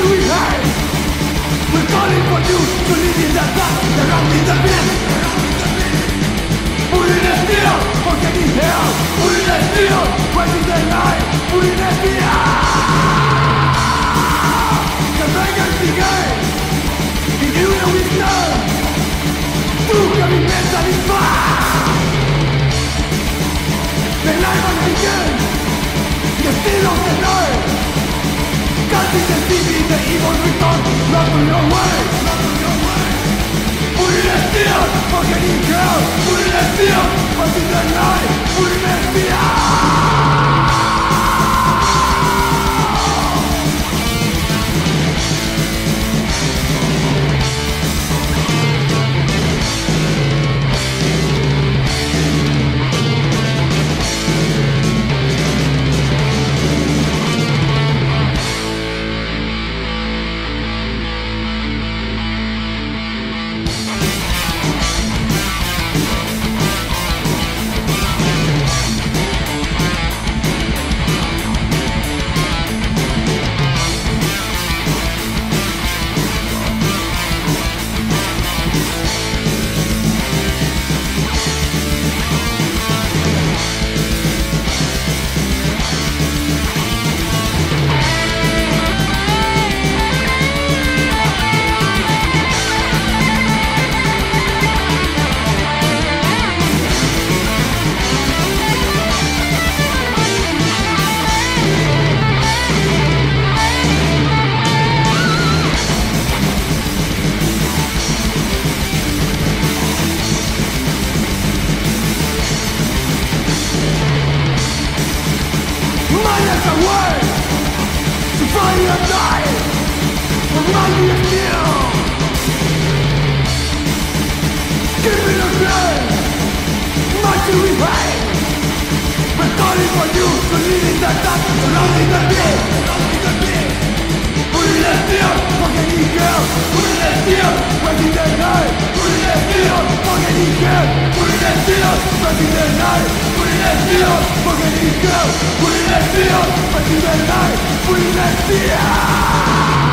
do we hide? We're calling for you to lead in the dark, around in the pit. Put in a steel, for getting hell. Put in a steel, fighting the night. Put in a steel. The dragon's begun. He knew that we stand. Cutting the city, the evil return. Not to your way. Minus away To find a die Remind me of you Give me the pain Much to calling for you To live in the dark Surrounding the Put in the hell Put in night Put in the steel Forgetting hell Put in the steel Wasting the night Put in the steel Wasting the night Put in the steel